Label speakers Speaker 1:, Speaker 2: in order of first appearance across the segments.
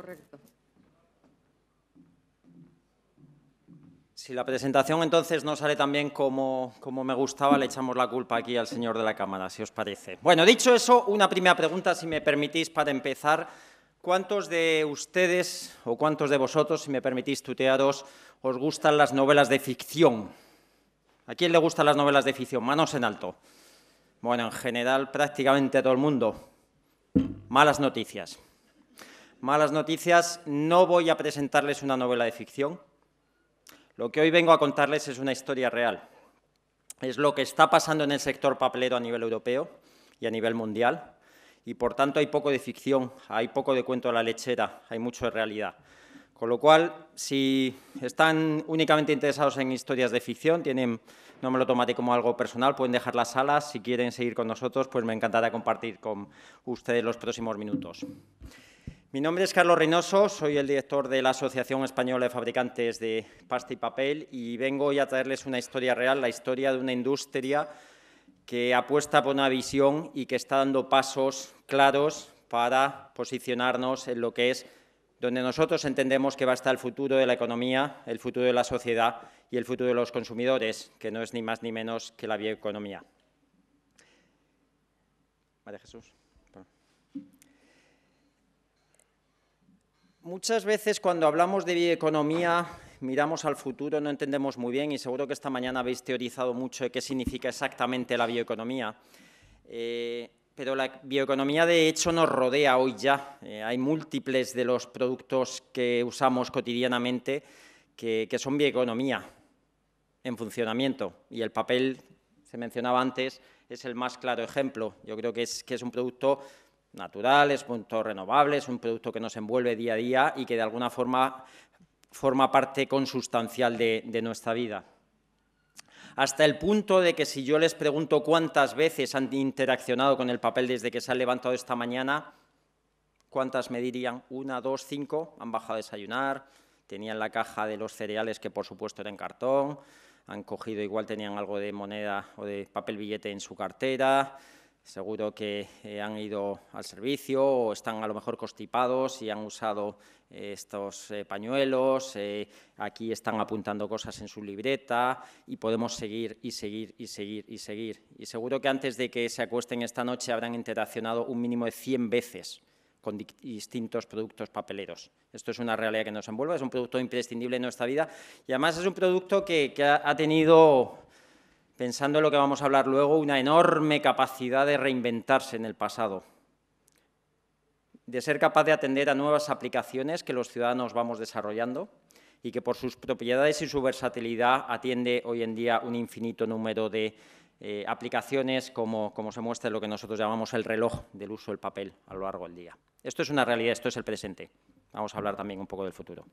Speaker 1: Correcto.
Speaker 2: Si la presentación entonces no sale tan bien como, como, me gustaba, le echamos la culpa aquí al señor de la Cámara, si os parece. Bueno, dicho eso, una primera pregunta, si me permitís, para empezar. ¿Cuántos de ustedes o cuántos de vosotros, si me permitís tutearos, os gustan las novelas de ficción? ¿A quién le gustan las novelas de ficción? Manos en alto. Bueno, en general, prácticamente a todo el mundo. Malas noticias. Malas noticias, no voy a presentarles una novela de ficción, lo que hoy vengo a contarles es una historia real. Es lo que está pasando en el sector papelero a nivel europeo y a nivel mundial, y por tanto hay poco de ficción, hay poco de cuento a la lechera, hay mucho de realidad. Con lo cual, si están únicamente interesados en historias de ficción, tienen, no me lo tomaré como algo personal, pueden dejar las salas. Si quieren seguir con nosotros, pues me encantará compartir con ustedes los próximos minutos. Mi nombre es Carlos Reynoso, soy el director de la Asociación Española de Fabricantes de Pasta y Papel y vengo hoy a traerles una historia real, la historia de una industria que apuesta por una visión y que está dando pasos claros para posicionarnos en lo que es donde nosotros entendemos que va a estar el futuro de la economía, el futuro de la sociedad y el futuro de los consumidores, que no es ni más ni menos que la bioeconomía. María Jesús. Muchas veces cuando hablamos de bioeconomía miramos al futuro, no entendemos muy bien y seguro que esta mañana habéis teorizado mucho de qué significa exactamente la bioeconomía. Eh, pero la bioeconomía de hecho nos rodea hoy ya. Eh, hay múltiples de los productos que usamos cotidianamente que, que, son bioeconomía en funcionamiento y el papel, se mencionaba antes, es el más claro ejemplo. Yo creo que es, que es un producto natural, es un un producto que nos envuelve día a día y que de alguna forma forma parte consustancial de, de nuestra vida. Hasta el punto de que si yo les pregunto cuántas veces han interaccionado con el papel desde que se han levantado esta mañana, ¿cuántas me dirían? Una, dos, cinco, han bajado a desayunar, tenían la caja de los cereales que por supuesto era en cartón, han cogido, igual tenían algo de moneda o de papel billete en su cartera, Seguro que eh, han ido al servicio o están a lo mejor constipados y han usado eh, estos eh, pañuelos, aquí están apuntando cosas en su libreta y podemos seguir y seguir y seguir y seguir. Y seguro que antes de que se acuesten esta noche habrán interaccionado un mínimo de 100 veces con distintos productos papeleros. Esto es una realidad que nos envuelve, es un producto imprescindible en nuestra vida y además es un producto que, que ha tenido pensando en lo que vamos a hablar luego, una enorme capacidad de reinventarse en el pasado, de ser capaz de atender a nuevas aplicaciones que los ciudadanos vamos desarrollando y que por sus propiedades y su versatilidad atiende hoy en día un infinito número de eh, aplicaciones como, como se muestra en lo que nosotros llamamos el reloj del uso del papel a lo largo del día. Esto es una realidad, esto es el presente. Vamos a hablar también un poco del futuro.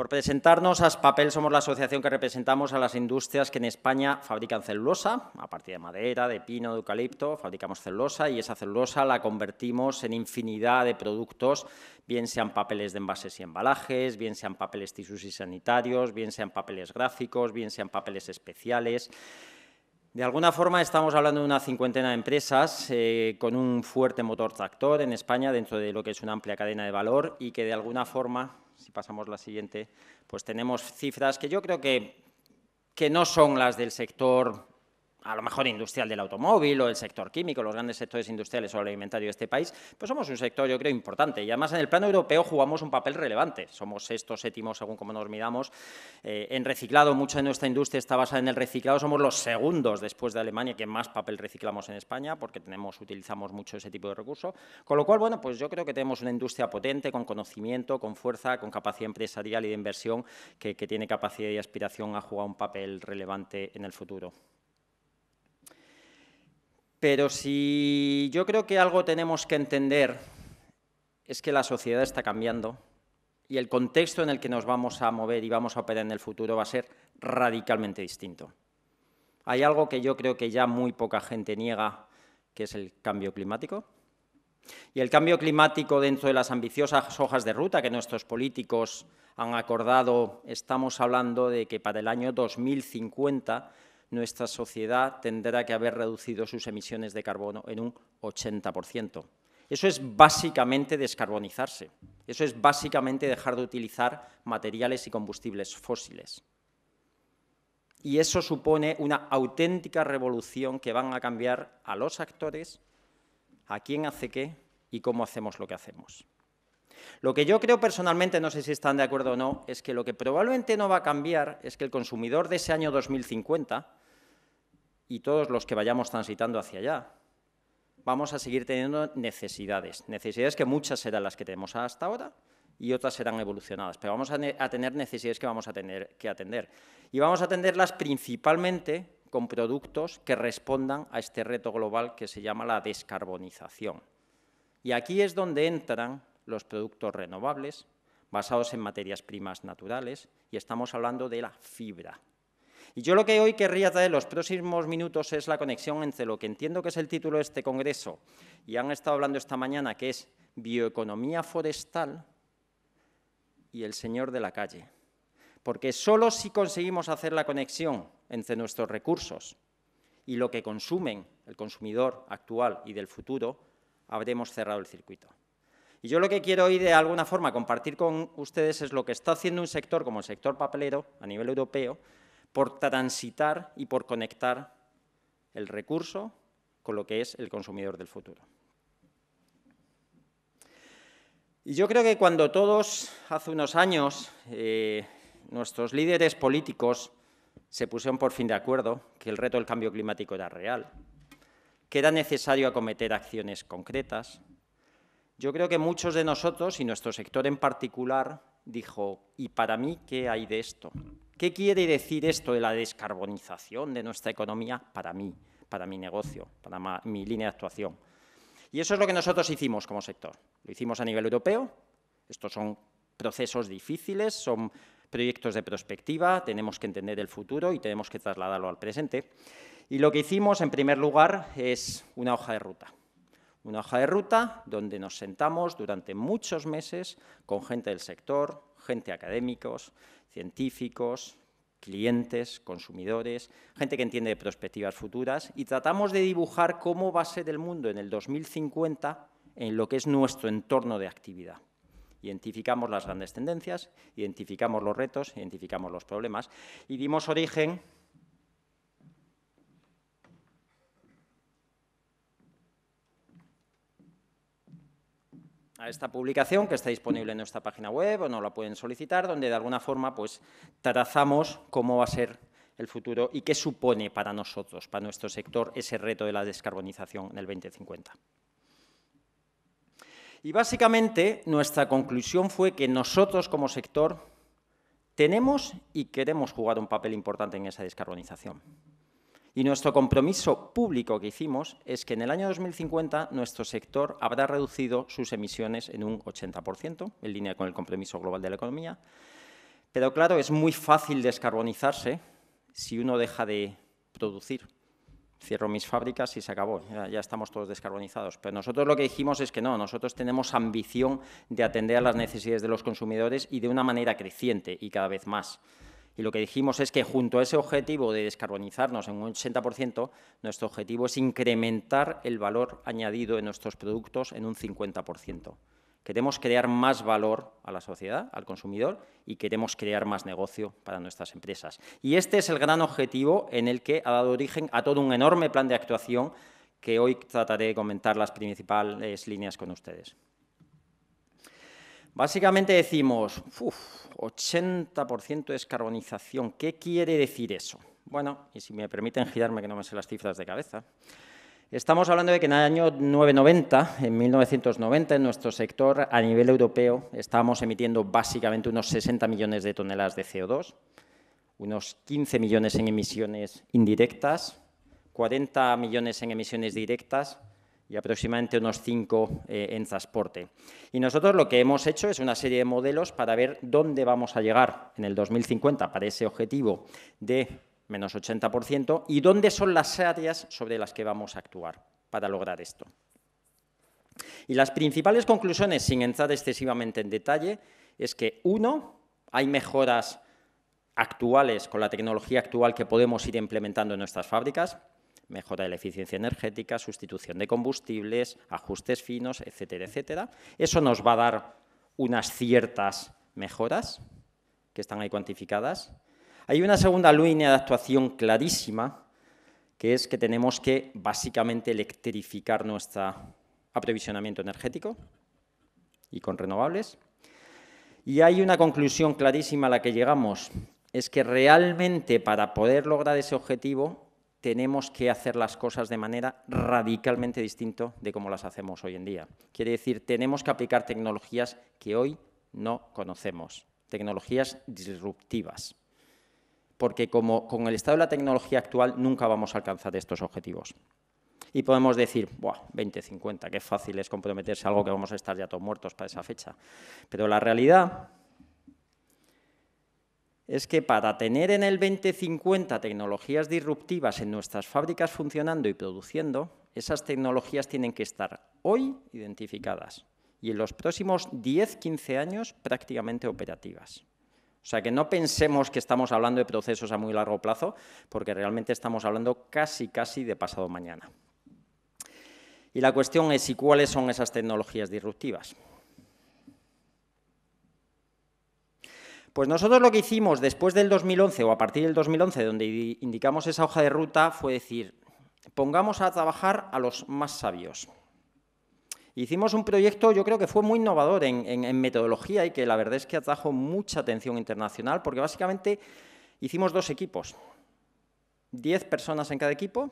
Speaker 2: Por presentarnos, Aspapel somos la asociación que representamos a las industrias que en España fabrican celulosa, a partir de madera, de pino, de eucalipto, fabricamos celulosa y esa celulosa la convertimos en infinidad de productos, bien sean papeles de envases y embalajes, bien sean papeles tisus y sanitarios, bien sean papeles gráficos, bien sean papeles especiales. De alguna forma estamos hablando de una cincuentena de empresas eh, con un fuerte motor tractor en España dentro de lo que es una amplia cadena de valor y que de alguna forma si pasamos la siguiente, pues tenemos cifras que yo creo que, que no son las del sector a lo mejor industrial del automóvil o el sector químico, los grandes sectores industriales o alimentarios de este país, pues somos un sector, yo creo, importante. Y además en el plano europeo jugamos un papel relevante. Somos sextos, séptimos, según como nos miramos. Eh, en reciclado, mucha de nuestra industria está basada en el reciclado. Somos los segundos después de Alemania que más papel reciclamos en España, porque tenemos, utilizamos mucho ese tipo de recursos. Con lo cual, bueno, pues yo creo que tenemos una industria potente, con conocimiento, con fuerza, con capacidad empresarial y de inversión, que, que tiene capacidad y aspiración a jugar un papel relevante en el futuro. Pero si yo creo que algo tenemos que entender es que la sociedad está cambiando y el contexto en el que nos vamos a mover y vamos a operar en el futuro va a ser radicalmente distinto. Hay algo que yo creo que ya muy poca gente niega, que es el cambio climático. Y el cambio climático dentro de las ambiciosas hojas de ruta que nuestros políticos han acordado, estamos hablando de que para el año 2050 nuestra sociedad tendrá que haber reducido sus emisiones de carbono en un 80%. Eso es básicamente descarbonizarse. Eso es básicamente dejar de utilizar materiales y combustibles fósiles. Y eso supone una auténtica revolución que van a cambiar a los actores, a quién hace qué y cómo hacemos lo que hacemos. Lo que yo creo personalmente, no sé si están de acuerdo o no, es que lo que probablemente no va a cambiar es que el consumidor de ese año 2050 y todos los que vayamos transitando hacia allá, vamos a seguir teniendo necesidades. Necesidades que muchas serán las que tenemos hasta ahora y otras serán evolucionadas, pero vamos a, tener necesidades que vamos a tener que atender. Y vamos a atenderlas principalmente con productos que respondan a este reto global que se llama la descarbonización. Y aquí es donde entran los productos renovables, basados en materias primas naturales, y estamos hablando de la fibra. Y yo lo que hoy querría traer en los próximos minutos es la conexión entre lo que entiendo que es el título de este congreso, y han estado hablando esta mañana, que es bioeconomía forestal, y el señor de la calle. Porque solo si conseguimos hacer la conexión entre nuestros recursos y lo que consumen el consumidor actual y del futuro, habremos cerrado el circuito. Y yo lo que quiero hoy de alguna forma compartir con ustedes es lo que está haciendo un sector como el sector papelero a nivel europeo por transitar y por conectar el recurso con lo que es el consumidor del futuro. Y yo creo que cuando todos, hace unos años, eh, nuestros líderes políticos se pusieron por fin de acuerdo que el reto del cambio climático era real, que era necesario acometer acciones concretas, yo creo que muchos de nosotros, y nuestro sector en particular, dijo, ¿y para mí qué hay de esto? ¿Qué quiere decir esto de la descarbonización de nuestra economía para mí, para mi negocio, para mi línea de actuación? Y eso es lo que nosotros hicimos como sector. Lo hicimos a nivel europeo. Estos son procesos difíciles, son proyectos de perspectiva, tenemos que entender el futuro y tenemos que trasladarlo al presente. Y lo que hicimos, en primer lugar, es una hoja de ruta. Una hoja de ruta donde nos sentamos durante muchos meses con gente del sector, gente académicos, científicos, clientes, consumidores, gente que entiende de perspectivas futuras y tratamos de dibujar cómo va a ser el mundo en el 2050 en lo que es nuestro entorno de actividad. Identificamos las grandes tendencias, identificamos los retos, identificamos los problemas y dimos origen a esta publicación que está disponible en nuestra página web o no la pueden solicitar, donde de alguna forma pues, trazamos cómo va a ser el futuro y qué supone para nosotros, para nuestro sector, ese reto de la descarbonización en el 2050. Y básicamente nuestra conclusión fue que nosotros como sector tenemos y queremos jugar un papel importante en esa descarbonización. Y nuestro compromiso público que hicimos es que en el año 2050 nuestro sector habrá reducido sus emisiones en un 80%, en línea con el compromiso global de la economía. Pero claro, es muy fácil descarbonizarse si uno deja de producir. Cierro mis fábricas y se acabó, ya, ya, estamos todos descarbonizados. Pero nosotros lo que dijimos es que no, nosotros tenemos ambición de atender a las necesidades de los consumidores y de una manera creciente y cada vez más. Y lo que dijimos es que junto a ese objetivo de descarbonizarnos en un 80%, nuestro objetivo es incrementar el valor añadido en nuestros productos en un 50%. Queremos crear más valor a la sociedad, al consumidor, y queremos crear más negocio para nuestras empresas. Y este es el gran objetivo en el que ha dado origen a todo un enorme plan de actuación que hoy trataré de comentar las principales líneas con ustedes. Básicamente decimos, 80% de descarbonización. ¿Qué quiere decir eso? Bueno, y si me permiten girarme que no me sé las cifras de cabeza, estamos hablando de que en el año 990, en 1990, en nuestro sector a nivel europeo estábamos emitiendo básicamente unos 60 millones de toneladas de CO2, unos 15 millones en emisiones indirectas, 40 millones en emisiones directas y aproximadamente unos 5 eh, en transporte. Y nosotros lo que hemos hecho es una serie de modelos para ver dónde vamos a llegar en el 2050 para ese objetivo de menos 80% y dónde son las áreas sobre las que vamos a actuar para lograr esto. Y las principales conclusiones, sin entrar excesivamente en detalle, es que, uno, hay mejoras actuales con la tecnología actual que podemos ir implementando en nuestras fábricas, mejora de la eficiencia energética, sustitución de combustibles, ajustes finos, etcétera, etcétera. Eso nos va a dar unas ciertas mejoras que están ahí cuantificadas. Hay una segunda línea de actuación clarísima, que es que tenemos que básicamente electrificar nuestro aprovisionamiento energético y con renovables. Y hay una conclusión clarísima a la que llegamos, es que realmente para poder lograr ese objetivo tenemos que hacer las cosas de manera radicalmente distinta de como las hacemos hoy en día. Quiere decir, tenemos que aplicar tecnologías que hoy no conocemos, tecnologías disruptivas, porque con el estado de la tecnología actual nunca vamos a alcanzar estos objetivos. Y podemos decir, Buah, 2050, qué fácil es comprometerse a algo que vamos a estar ya todos muertos para esa fecha. Pero la realidad es que para tener en el 2050 tecnologías disruptivas en nuestras fábricas funcionando y produciendo, esas tecnologías tienen que estar hoy identificadas y en los próximos 10-15 años prácticamente operativas. O sea, que no pensemos que estamos hablando de procesos a muy largo plazo, porque realmente estamos hablando casi, casi de pasado mañana. Y la cuestión es, ¿y cuáles son esas tecnologías disruptivas? Pues nosotros lo que hicimos después del 2011 o a partir del 2011, donde indicamos esa hoja de ruta, fue decir, pongamos a trabajar a los más sabios. Hicimos un proyecto, yo creo que fue muy innovador en, en metodología y que la verdad es que atrajo mucha atención internacional, porque básicamente hicimos dos equipos, diez personas en cada equipo,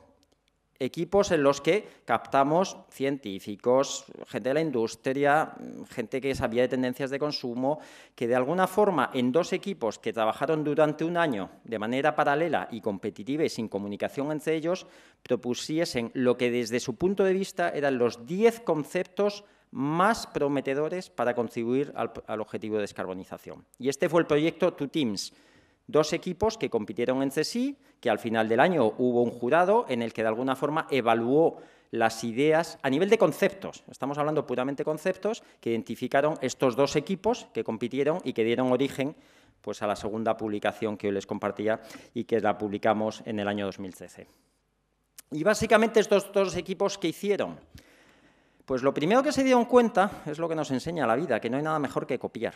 Speaker 2: equipos en los que captamos científicos, gente de la industria, gente que sabía de tendencias de consumo, que de alguna forma en dos equipos que trabajaron durante un año de manera paralela y competitiva y sin comunicación entre ellos, propusiesen lo que desde su punto de vista eran los 10 conceptos más prometedores para contribuir al, al objetivo de descarbonización. Y este fue el proyecto Two Teams, dos equipos que compitieron entre sí, que al final del año hubo un jurado en el que de alguna forma evaluó las ideas a nivel de conceptos, estamos hablando puramente conceptos, que identificaron estos dos equipos que compitieron y que dieron origen pues, a la segunda publicación que hoy les compartía y que la publicamos en el año 2013. Y básicamente estos dos equipos, ¿qué hicieron? Pues lo primero que se dieron cuenta es lo que nos enseña la vida, que no hay nada mejor que copiar.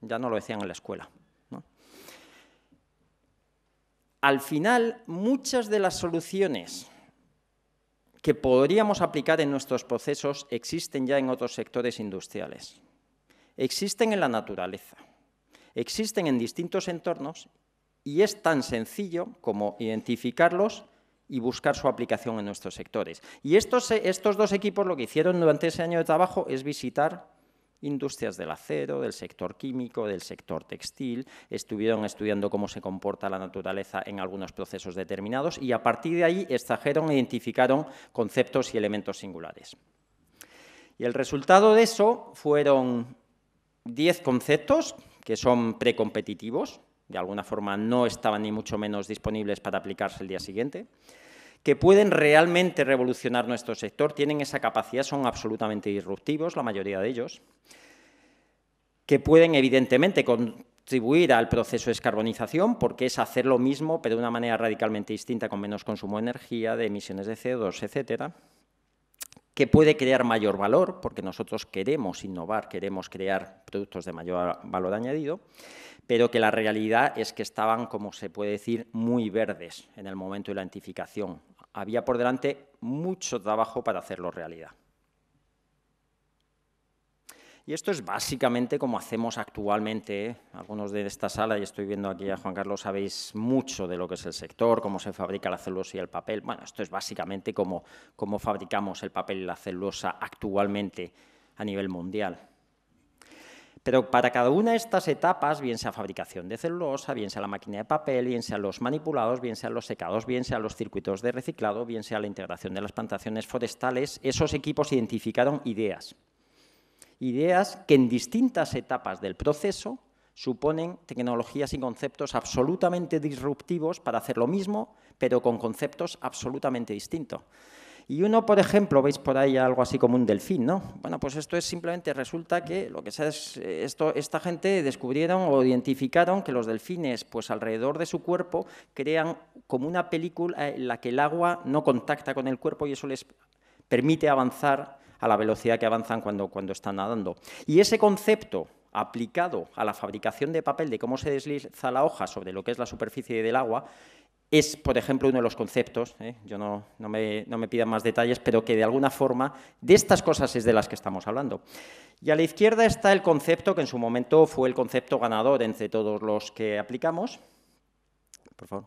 Speaker 2: Ya no lo decían en la escuela. Al final muchas de las soluciones que podríamos aplicar en nuestros procesos existen ya en otros sectores industriales. Existen en la naturaleza, existen en distintos entornos y es tan sencillo como identificarlos y buscar su aplicación en nuestros sectores. Y estos, dos equipos lo que hicieron durante ese año de trabajo es visitar industrias del acero, del sector químico, del sector textil, estuvieron estudiando cómo se comporta la naturaleza en algunos procesos determinados y a partir de ahí extrajeron e identificaron conceptos y elementos singulares. Y el resultado de eso fueron 10 conceptos que son precompetitivos, de alguna forma no estaban ni mucho menos disponibles para aplicarse el día siguiente, que pueden realmente revolucionar nuestro sector, tienen esa capacidad, son absolutamente disruptivos, la mayoría de ellos, que pueden evidentemente contribuir al proceso de descarbonización, porque es hacer lo mismo, pero de una manera radicalmente distinta, con menos consumo de energía, de emisiones de CO2, etcétera, que puede crear mayor valor, porque nosotros queremos innovar, queremos crear productos de mayor valor añadido, pero que la realidad es que estaban, como se puede decir, muy verdes en el momento de la identificación había por delante mucho trabajo para hacerlo realidad. Y esto es básicamente como hacemos actualmente. ¿eh? Algunos de esta sala, y estoy viendo aquí a Juan Carlos, sabéis mucho de lo que es el sector, cómo se fabrica la celulosa y el papel. Bueno, esto es básicamente como cómo fabricamos el papel y la celulosa actualmente a nivel mundial. Pero para cada una de estas etapas, bien sea fabricación de celulosa, bien sea la máquina de papel, bien sea los manipulados, bien sean los secados, bien sean los circuitos de reciclado, bien sea la integración de las plantaciones forestales, esos equipos identificaron ideas. Ideas que en distintas etapas del proceso suponen tecnologías y conceptos absolutamente disruptivos para hacer lo mismo, pero con conceptos absolutamente distintos. Y uno, por ejemplo, veis por ahí algo así como un delfín, ¿no? Bueno, pues esto es simplemente, resulta que lo que sea es, esto, esta gente descubrieron o identificaron que los delfines, pues alrededor de su cuerpo, crean como una película en la que el agua no contacta con el cuerpo y eso les permite avanzar a la velocidad que avanzan cuando están nadando. Y ese concepto aplicado a la fabricación de papel, de cómo se desliza la hoja sobre lo que es la superficie del agua, es, por ejemplo, uno de los conceptos, ¿eh? yo no, no, me, no, me, pidan más detalles, pero que de alguna forma de estas cosas es de las que estamos hablando. Y a la izquierda está el concepto que en su momento fue el concepto ganador entre todos los que aplicamos, por favor,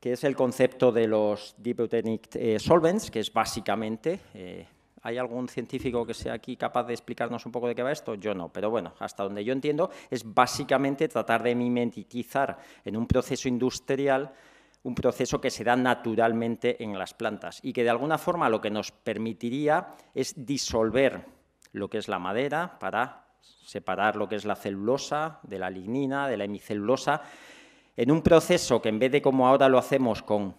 Speaker 2: que es el concepto de los Deep eh, Solvents, que es básicamente... Eh, ¿Hay algún científico que sea aquí capaz de explicarnos un poco de qué va esto? Yo no, pero bueno, hasta donde yo entiendo es básicamente tratar de mimetizar en un proceso industrial un proceso que se da naturalmente en las plantas y que de alguna forma lo que nos permitiría es disolver lo que es la madera para separar lo que es la celulosa de la lignina, de la hemicelulosa, en un proceso que en vez de como ahora lo hacemos con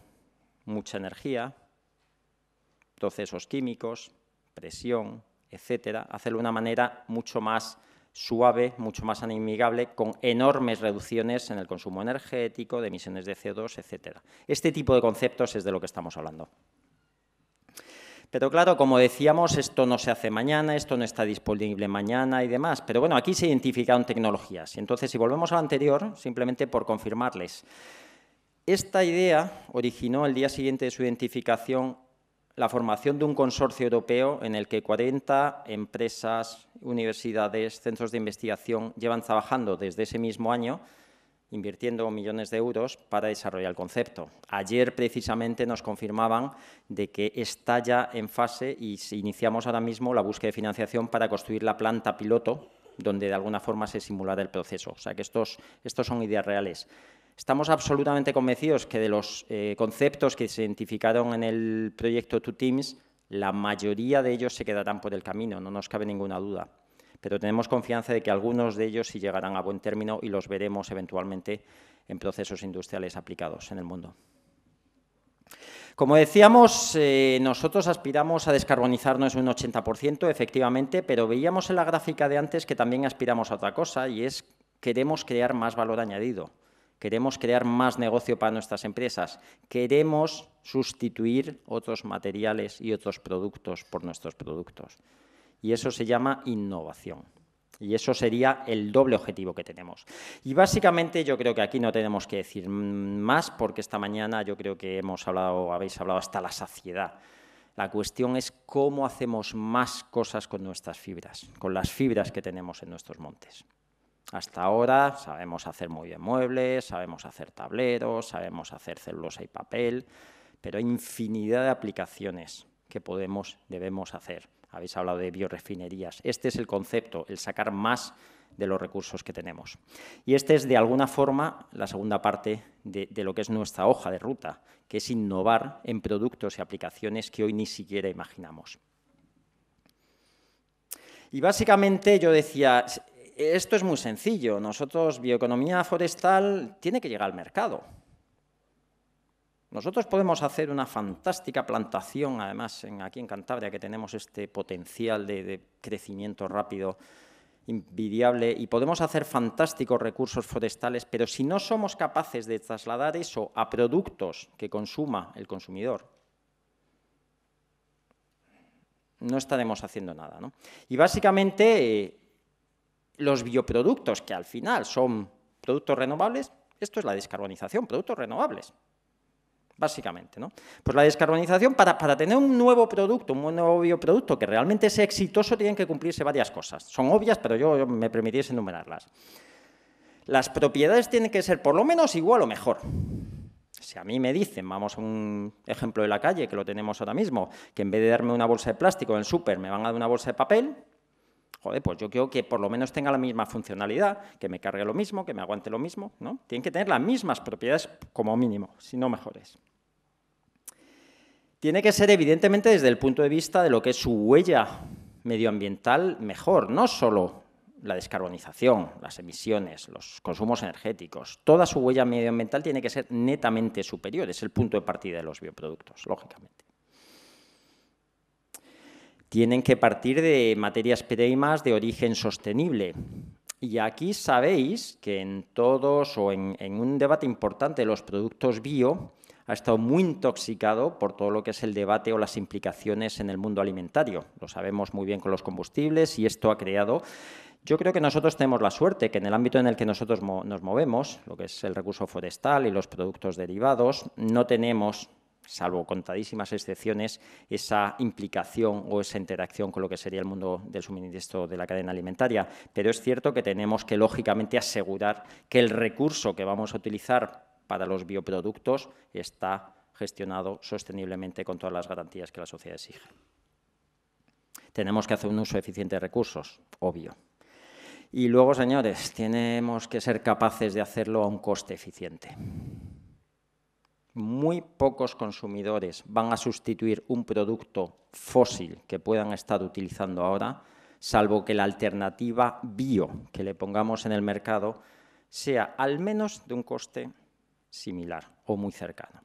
Speaker 2: mucha energía, procesos químicos, presión, etcétera, hacerlo de una manera mucho más suave, mucho más amigable, con enormes reducciones en el consumo energético, de emisiones de CO2, etc. Este tipo de conceptos es de lo que estamos hablando. Pero claro, como decíamos, esto no se hace mañana, esto no está disponible mañana y demás. Pero bueno, aquí se identificaron tecnologías. Entonces, si volvemos al anterior, simplemente por confirmarles, esta idea originó el día siguiente de su identificación la formación de un consorcio europeo en el que 40 empresas, universidades, centros de investigación llevan trabajando desde ese mismo año invirtiendo millones de euros para desarrollar el concepto. Ayer precisamente nos confirmaban de que está ya en fase y iniciamos ahora mismo la búsqueda de financiación para construir la planta piloto donde de alguna forma se simulará el proceso. O sea que estos, estos son ideas reales. Estamos absolutamente convencidos que de los eh, conceptos que se identificaron en el proyecto Two Teams, la mayoría de ellos se quedarán por el camino, no nos cabe ninguna duda. Pero tenemos confianza de que algunos de ellos sí llegarán a buen término y los veremos eventualmente en procesos industriales aplicados en el mundo. Como decíamos, eh, nosotros aspiramos a descarbonizarnos un 80%, efectivamente, pero veíamos en la gráfica de antes que también aspiramos a otra cosa y es queremos crear más valor añadido. Queremos crear más negocio para nuestras empresas. Queremos sustituir otros materiales y otros productos por nuestros productos. Y eso se llama innovación. Y eso sería el doble objetivo que tenemos. Y básicamente yo creo que aquí no tenemos que decir más porque esta mañana yo creo que hemos hablado, habéis hablado hasta la saciedad. La cuestión es cómo hacemos más cosas con nuestras fibras, con las fibras que tenemos en nuestros montes. Hasta ahora sabemos hacer muy bien muebles, sabemos hacer tableros, sabemos hacer celulosa y papel, pero hay infinidad de aplicaciones que podemos, debemos hacer. Habéis hablado de biorefinerías. Este es el concepto, el sacar más de los recursos que tenemos. Y este es, de alguna forma, la segunda parte de, de, lo que es nuestra hoja de ruta, que es innovar en productos y aplicaciones que hoy ni siquiera imaginamos. Y básicamente yo decía, esto es muy sencillo. Nosotros, bioeconomía forestal, tiene que llegar al mercado. Nosotros podemos hacer una fantástica plantación, además aquí en Cantabria, que tenemos este potencial de, crecimiento rápido, invidiable, y podemos hacer fantásticos recursos forestales, pero si no somos capaces de trasladar eso a productos que consuma el consumidor, no estaremos haciendo nada. Y básicamente eh, los bioproductos, que al final son productos renovables, esto es la descarbonización, productos renovables, básicamente. ¿no? Pues la descarbonización, para, para, tener un nuevo producto, un nuevo bioproducto que realmente sea exitoso, tienen que cumplirse varias cosas. Son obvias, pero yo, me permitiese enumerarlas. Las propiedades tienen que ser por lo menos igual o mejor. Si a mí me dicen, vamos a un ejemplo de la calle, que lo tenemos ahora mismo, que en vez de darme una bolsa de plástico en el súper, me van a dar una bolsa de papel, joder, pues yo quiero que por lo menos tenga la misma funcionalidad, que me cargue lo mismo, que me aguante lo mismo, ¿no? Tienen que tener las mismas propiedades como mínimo, si no mejores. Tiene que ser evidentemente desde el punto de vista de lo que es su huella medioambiental mejor, no solo la descarbonización, las emisiones, los consumos energéticos, toda su huella medioambiental tiene que ser netamente superior, es el punto de partida de los bioproductos, lógicamente. Tienen que partir de materias primas de origen sostenible. Y aquí sabéis que en todos o en, en un debate importante de los productos bio, ha estado muy intoxicado por todo lo que es el debate o las implicaciones en el mundo alimentario. Lo sabemos muy bien con los combustibles y esto ha creado yo creo que nosotros tenemos la suerte que en el ámbito en el que nosotros nos movemos, lo que es el recurso forestal y los productos derivados, no tenemos, salvo contadísimas excepciones, esa implicación o esa interacción con lo que sería el mundo del suministro de la cadena alimentaria. Pero es cierto que tenemos que, lógicamente, asegurar que el recurso que vamos a utilizar para los bioproductos está gestionado sosteniblemente con todas las garantías que la sociedad exige. Tenemos que hacer un uso eficiente de recursos, obvio. Y luego, señores, tenemos que ser capaces de hacerlo a un coste eficiente. Muy pocos consumidores van a sustituir un producto fósil que puedan estar utilizando ahora, salvo que la alternativa bio que le pongamos en el mercado sea al menos de un coste similar o muy cercano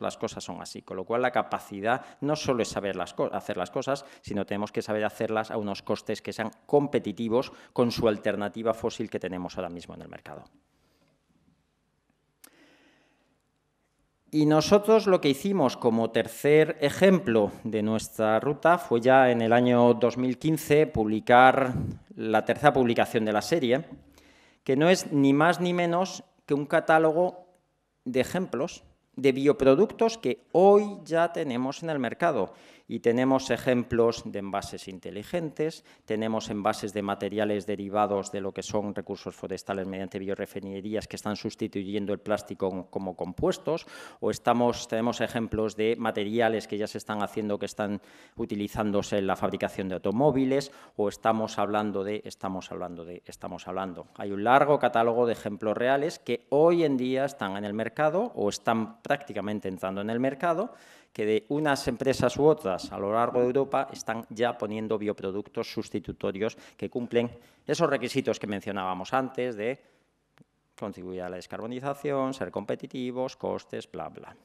Speaker 2: las cosas son así, con lo cual la capacidad no solo es saber hacer las cosas, sino tenemos que saber hacerlas a unos costes que sean competitivos con su alternativa fósil que tenemos ahora mismo en el mercado. Y nosotros lo que hicimos como tercer ejemplo de nuestra ruta fue ya en el año 2015 publicar la tercera publicación de la serie, que no es ni más ni menos que un catálogo de ejemplos de bioproductos que hoy ya tenemos en el mercado y tenemos ejemplos de envases inteligentes, tenemos envases de materiales derivados de lo que son recursos forestales mediante biorefinerías que están sustituyendo el plástico como compuestos, o tenemos ejemplos de materiales que ya se están haciendo que están utilizándose en la fabricación de automóviles, o estamos hablando de, estamos hablando de, estamos hablando. Hay un largo catálogo de ejemplos reales que hoy en día están en el mercado o están prácticamente entrando en el mercado que de unas empresas u otras a lo largo de Europa están ya poniendo bioproductos sustitutorios que cumplen esos requisitos que mencionábamos antes de contribuir a la descarbonización, ser competitivos, costes, bla, bla.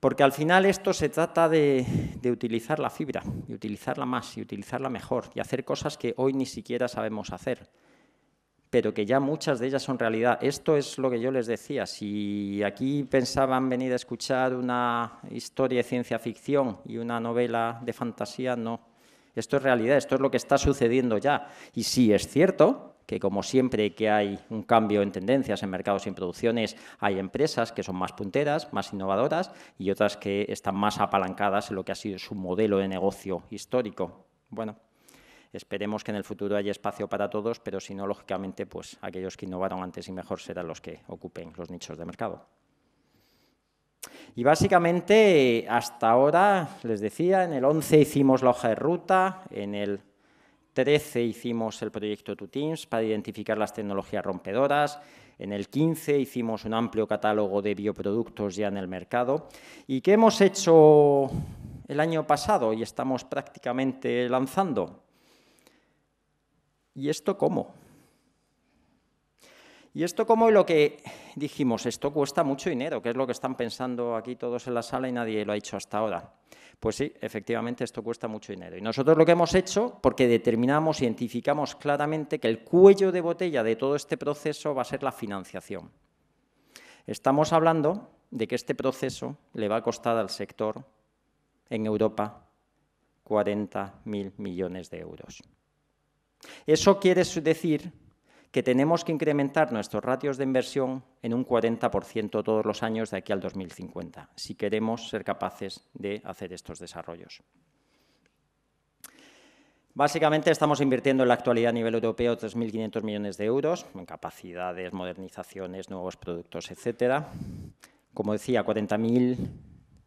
Speaker 2: Porque al final esto se trata de, de, utilizar la fibra, y utilizarla más, y utilizarla mejor, y hacer cosas que hoy ni siquiera sabemos hacer pero que ya muchas de ellas son realidad. Esto es lo que yo les decía, si aquí pensaban venir a escuchar una historia de ciencia ficción y una novela de fantasía, no. Esto es realidad, esto es lo que está sucediendo ya. Y sí es cierto que como siempre que hay un cambio en tendencias en mercados y en producciones, hay empresas que son más punteras, más innovadoras y otras que están más apalancadas en lo que ha sido su modelo de negocio histórico. Bueno, Esperemos que en el futuro haya espacio para todos, pero si no, lógicamente, pues aquellos que innovaron antes y mejor serán los que ocupen los nichos de mercado. Y básicamente, hasta ahora, les decía, en el 11 hicimos la hoja de ruta, en el 13 hicimos el proyecto Two Teams para identificar las tecnologías rompedoras, en el 15 hicimos un amplio catálogo de bioproductos ya en el mercado. ¿Y qué hemos hecho el año pasado y estamos prácticamente lanzando? ¿Y esto cómo? Y esto como lo que dijimos, esto cuesta mucho dinero, que es lo que están pensando aquí todos en la sala y nadie lo ha dicho hasta ahora. Pues sí, efectivamente esto cuesta mucho dinero. Y nosotros lo que hemos hecho, porque determinamos, identificamos claramente que el cuello de botella de todo este proceso va a ser la financiación. Estamos hablando de que este proceso le va a costar al sector en Europa 40.000 millones de euros. Eso quiere decir que tenemos que incrementar nuestros ratios de inversión en un 40% todos los años de aquí al 2050, si queremos ser capaces de hacer estos desarrollos. Básicamente estamos invirtiendo en la actualidad a nivel europeo 3.500 millones de euros en capacidades, modernizaciones, nuevos productos, etcétera. Como decía, 40.000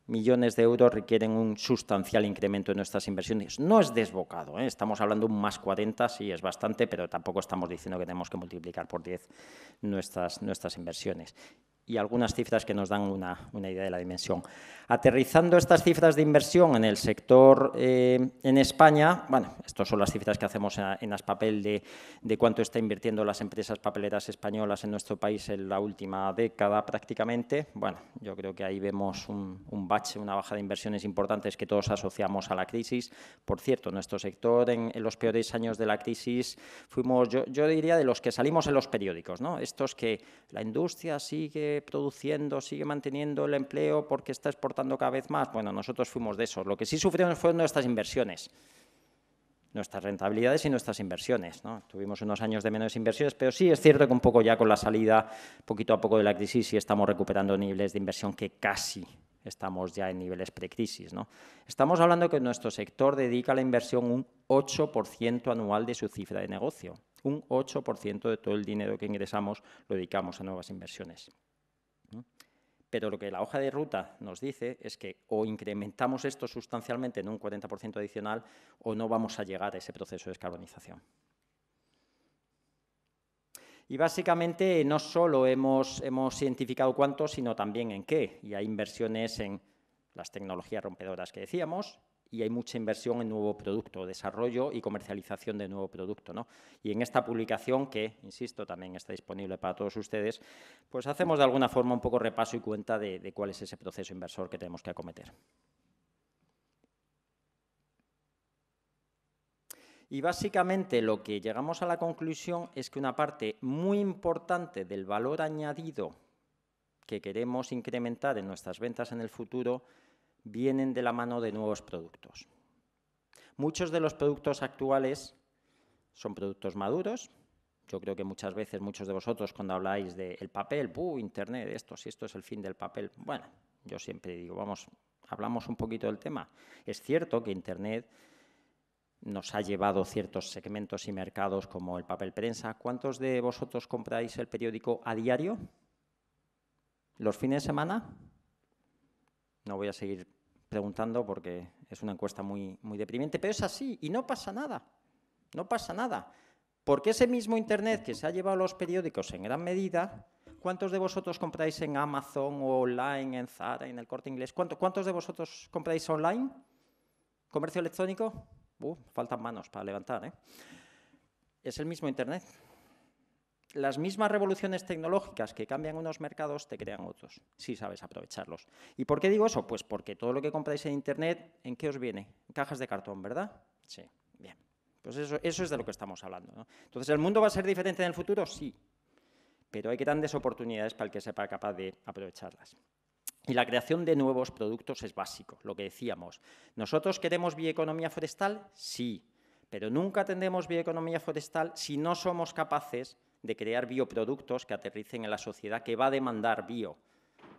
Speaker 2: millones de euros requieren un sustancial incremento en nuestras inversiones. No es desbocado, ¿eh? estamos hablando de un más 40, sí es bastante, pero tampoco estamos diciendo que tenemos que multiplicar por 10 nuestras, nuestras inversiones. Y algunas cifras que nos dan una, idea de la dimensión. Aterrizando estas cifras de inversión en el sector eh, en España, bueno, estas son las cifras que hacemos en, Aspapel de, de, cuánto está invirtiendo las empresas papeleras españolas en nuestro país en la última década prácticamente. Bueno, yo creo que ahí vemos un, bache, una baja de inversiones importantes que todos asociamos a la crisis. Por cierto, nuestro sector en, los peores años de la crisis fuimos, yo, yo diría, de los que salimos en los periódicos, ¿no? Estos que la industria sigue produciendo, sigue manteniendo el empleo porque está exportando cada vez más. Bueno, nosotros fuimos de esos. Lo que sí sufrieron fueron nuestras inversiones, nuestras rentabilidades y nuestras inversiones. Tuvimos unos años de menos inversiones, pero sí es cierto que un poco ya con la salida, poquito a poco de la crisis, sí estamos recuperando niveles de inversión que casi estamos ya en niveles precrisis. ¿no? Estamos hablando que nuestro sector dedica a la inversión un 8% anual de su cifra de negocio. Un 8% de todo el dinero que ingresamos lo dedicamos a nuevas inversiones. Pero lo que la hoja de ruta nos dice es que o incrementamos esto sustancialmente en un 40% adicional o no vamos a llegar a ese proceso de descarbonización. Y básicamente no solo hemos, hemos identificado cuánto, sino también en qué. Y hay inversiones en las tecnologías rompedoras que decíamos, y hay mucha inversión en nuevo producto, desarrollo y comercialización de nuevo producto. ¿no? Y en esta publicación, que, insisto, también está disponible para todos ustedes, pues hacemos de alguna forma un poco repaso y cuenta de, de cuál es ese proceso inversor que tenemos que acometer. Y básicamente lo que llegamos a la conclusión es que una parte muy importante del valor añadido que queremos incrementar en nuestras ventas en el futuro vienen de la mano de nuevos productos. Muchos de los productos actuales son productos maduros. Yo creo que muchas veces, muchos de vosotros, cuando habláis del papel, Internet, esto, si esto es el fin del papel, bueno, yo siempre digo, vamos, hablamos un poquito del tema. Es cierto que Internet nos ha llevado ciertos segmentos y mercados como el papel prensa. ¿Cuántos de vosotros compráis el periódico a diario? ¿Los fines de semana? No voy a seguir preguntando porque es una encuesta muy, muy deprimente, pero es así y no pasa nada. No pasa nada. Porque ese mismo Internet que se ha llevado los periódicos en gran medida, ¿cuántos de vosotros compráis en Amazon o online, en Zara, en el Corte Inglés? ¿Cuántos de vosotros compráis online? ¿Comercio electrónico? Faltan manos para levantar. ¿eh? Es el mismo Internet las mismas revoluciones tecnológicas que cambian unos mercados te crean otros, si sabes aprovecharlos. ¿Y por qué digo eso? Pues porque todo lo que compráis en Internet, ¿en qué os viene? En cajas de cartón, ¿verdad? Sí, bien. Pues eso, es de lo que estamos hablando. Entonces, ¿el mundo va a ser diferente en el futuro? Sí. Pero hay grandes oportunidades para el que sepa capaz de aprovecharlas. Y la creación de nuevos productos es básico, lo que decíamos. ¿Nosotros queremos bioeconomía forestal? Sí. Pero nunca tendremos bioeconomía forestal si no somos capaces de crear bioproductos que aterricen en la sociedad que va a demandar bio,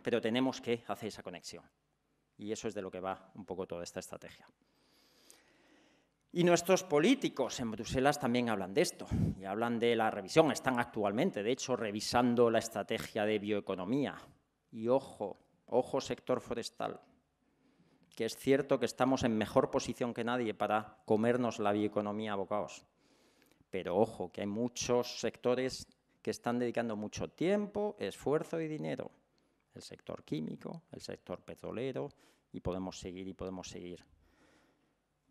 Speaker 2: pero tenemos que hacer esa conexión. Y eso es de lo que va un poco toda esta estrategia. Y nuestros políticos en Bruselas también hablan de esto, y hablan de la revisión, están actualmente, de hecho, revisando la estrategia de bioeconomía. Y ojo, ojo sector forestal, que es cierto que estamos en mejor posición que nadie para comernos la bioeconomía a bocaos. Pero ojo, que hay muchos sectores que están dedicando mucho tiempo, esfuerzo y dinero. El sector químico, el sector petrolero, y podemos seguir y podemos seguir.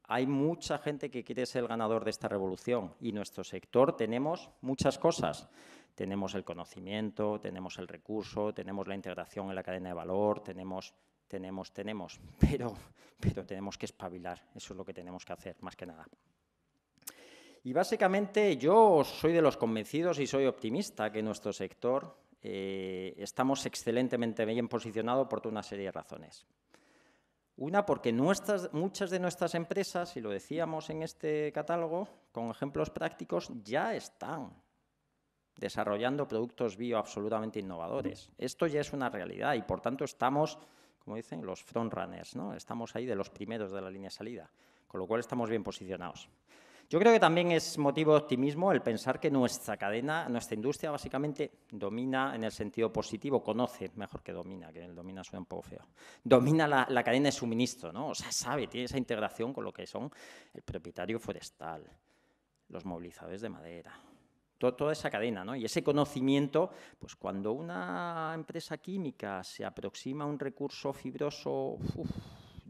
Speaker 2: Hay mucha gente que quiere ser el ganador de esta revolución y nuestro sector tenemos muchas cosas. Tenemos el conocimiento, tenemos el recurso, tenemos la integración en la cadena de valor, tenemos, tenemos, tenemos, pero, pero tenemos que espabilar. Eso es lo que tenemos que hacer, más que nada. Y básicamente yo soy de los convencidos y soy optimista que nuestro sector eh, estamos excelentemente bien posicionados por una serie de razones. Una, porque muchas de nuestras empresas, y lo decíamos en este catálogo, con ejemplos prácticos, ya están desarrollando productos bio absolutamente innovadores. Esto ya es una realidad y, por tanto, estamos, como dicen, los frontrunners, ¿no? Estamos ahí de los primeros de la línea de salida, con lo cual estamos bien posicionados. Yo creo que también es motivo de optimismo el pensar que nuestra cadena, nuestra industria básicamente domina en el sentido positivo, conoce, mejor que domina, que el domina suena un poco feo, domina la, cadena de suministro, ¿no? O sea, sabe, tiene esa integración con lo que son el propietario forestal, los movilizadores de madera, toda esa cadena, ¿no? Y ese conocimiento, pues cuando una empresa química se aproxima a un recurso fibroso,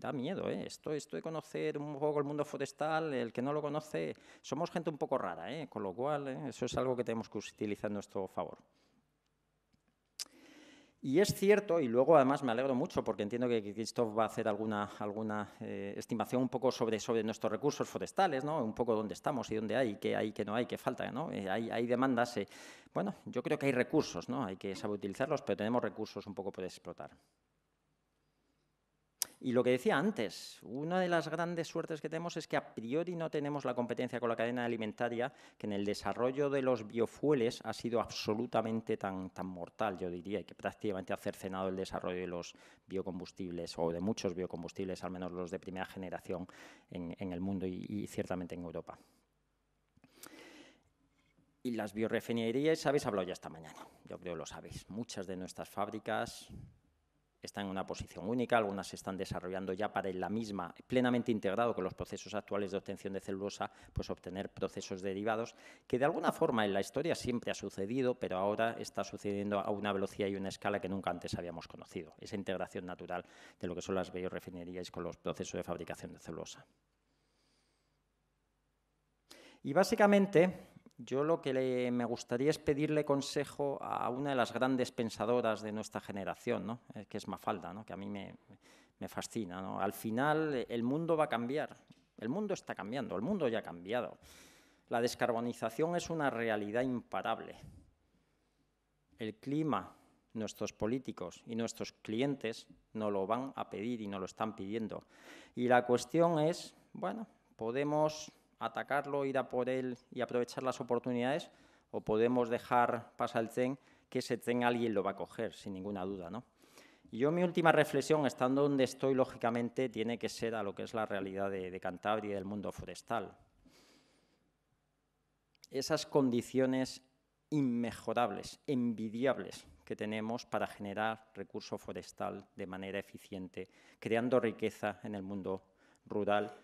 Speaker 2: da miedo, ¿eh? Esto, esto de conocer un poco el mundo forestal, el que no lo conoce, somos gente un poco rara, ¿eh? Con lo cual, ¿eh? eso es algo que tenemos que utilizar a nuestro favor. Y es cierto, y luego además me alegro mucho porque entiendo que Christoph va a hacer alguna, alguna eh, estimación un poco sobre, sobre nuestros recursos forestales, ¿no? un poco dónde estamos y dónde hay, qué hay, qué no hay, qué falta. ¿no? Eh, hay, hay, demandas. Eh, bueno, yo creo que hay recursos, ¿no? hay que saber utilizarlos, pero tenemos recursos un poco por explotar. Y lo que decía antes, una de las grandes suertes que tenemos es que a priori no tenemos la competencia con la cadena alimentaria, que en el desarrollo de los biofueles ha sido absolutamente tan, tan mortal, yo diría, y que prácticamente ha cercenado el desarrollo de los biocombustibles, o de muchos biocombustibles, al menos los de primera generación, en, el mundo y, ciertamente en Europa. Y las biorefinerías, habéis hablado ya esta mañana, yo creo que lo sabéis. Muchas de nuestras fábricas están en una posición única, algunas se están desarrollando ya para en la misma, plenamente integrado con los procesos actuales de obtención de celulosa, pues obtener procesos derivados, que de alguna forma en la historia siempre ha sucedido, pero ahora está sucediendo a una velocidad y una escala que nunca antes habíamos conocido, esa integración natural de lo que son las biorefinerías con los procesos de fabricación de celulosa. Y básicamente yo lo que me gustaría es pedirle consejo a una de las grandes pensadoras de nuestra generación, eh, que es Mafalda, que a mí me, fascina. Al final el mundo va a cambiar, el mundo está cambiando, el mundo ya ha cambiado. La descarbonización es una realidad imparable. El clima, nuestros políticos y nuestros clientes nos lo van a pedir y nos lo están pidiendo. Y la cuestión es, bueno, podemos atacarlo, ir a por él y aprovechar las oportunidades, o podemos dejar pasar el tren, que ese tren alguien lo va a coger, sin ninguna duda. ¿no? yo mi última reflexión, estando donde estoy, lógicamente, tiene que ser a lo que es la realidad de, de Cantabria y del mundo forestal. Esas condiciones inmejorables, envidiables que tenemos para generar recurso forestal de manera eficiente, creando riqueza en el mundo rural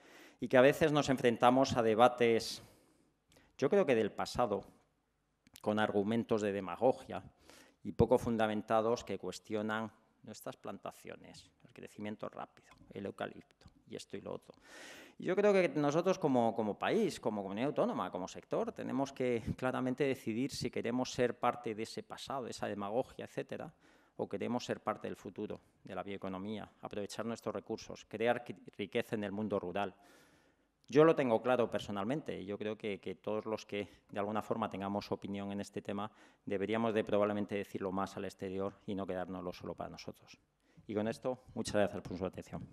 Speaker 2: y que a veces nos enfrentamos a debates, yo creo que del pasado, con argumentos de demagogia y poco fundamentados que cuestionan nuestras plantaciones, el crecimiento rápido, el eucalipto y esto y lo otro. Yo creo que nosotros como, como, país, como comunidad autónoma, como sector, tenemos que claramente decidir si queremos ser parte de ese pasado, de esa demagogia, etcétera, o queremos ser parte del futuro, de la bioeconomía, aprovechar nuestros recursos, crear riqueza en el mundo rural, yo lo tengo claro personalmente y yo creo que, todos los que de alguna forma tengamos opinión en este tema deberíamos de probablemente decirlo más al exterior y no quedárnoslo solo para nosotros. Y con esto, muchas gracias por su atención.